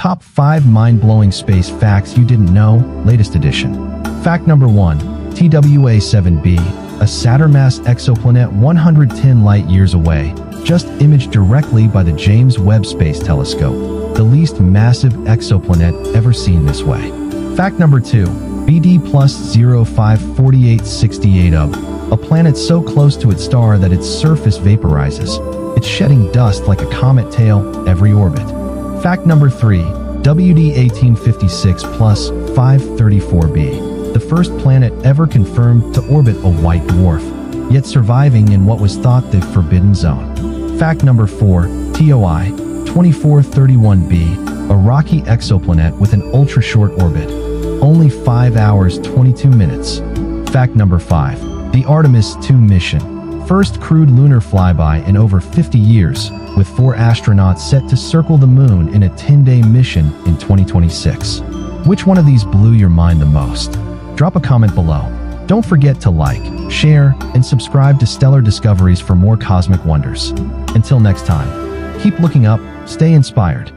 Top 5 Mind-Blowing Space Facts You Didn't Know, latest edition. Fact number 1. TWA-7b, a Saturn-mass exoplanet 110 light-years away, just imaged directly by the James Webb Space Telescope, the least massive exoplanet ever seen this way. Fact number 2. BD plus 054868 Ab, a planet so close to its star that its surface vaporizes. It's shedding dust like a comet tail every orbit. Fact number 3. WD 1856 plus 534b, the first planet ever confirmed to orbit a white dwarf, yet surviving in what was thought the forbidden zone. Fact number 4. TOI 2431b, a rocky exoplanet with an ultra-short orbit, only 5 hours 22 minutes. Fact number 5. The Artemis 2 mission, first crewed lunar flyby in over 50 years, with four astronauts set to circle the moon in a 10-day mission in 2026. Which one of these blew your mind the most? Drop a comment below. Don't forget to like, share, and subscribe to Stellar Discoveries for more cosmic wonders. Until next time, keep looking up, stay inspired,